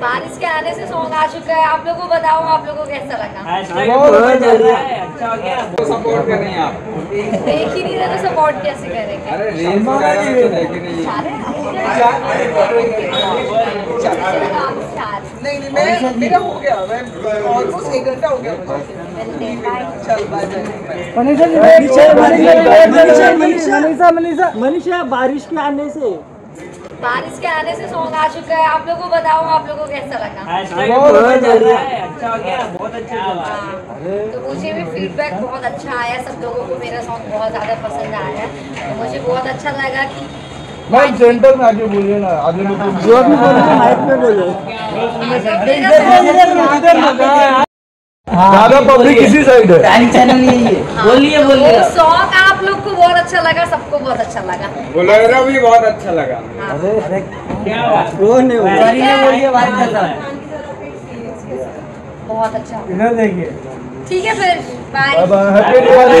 बारिश के आने से सॉन्ग आ चुका है। आप लोगों को बताओ आप लोगों को कैसा लगा? चल अच्छा हो गया। सपोर्ट कर रही हैं आप। देख ही नहीं रहे तो सपोर्ट कैसे करेंगे? नहीं? नहीं नहीं मैं मेरा हो गया। मैं ऑलमोस्ट एक घंटा हो गया। चल बाय बाय मनीषा मनीषा मनीषा मनीषा मनीषा बारिश के आने से बारिश के आने से सॉन्ग आ चुका है। आप लोगों को बताओ आप लोगों को कैसा लगा? हैशटैग बहुत चल रहा है। अच्छा हो गया बहुत अच्छा चला हाँ, तो मुझे भी फीडबैक बहुत अच्छा आया। सब लोगों को मेरा सॉन्ग बहुत ज़्यादा पसंद आया। तो मुझे बहुत अच्छा लगा कि मैम सेंटर में आके बोलिए ना आगे जो भी बोल रहे माइक पे बोलो मेरा song- ज़्यादा पब्लिक किसी साइड है। चैनल यही है। हाँ। बोलिए बोलिए। शौक आप लोग को बहुत अच्छा लगा सबको बहुत अच्छा लगा। बोलेरा भी बहुत अच्छा लगा। हाँ। अरे क्या वो नहीं बोलिए हाँ, भाई कैसा तो बहुत अच्छा। इधर देखिए। ठीक है फिर बाय बाय हैप्पी दिवाली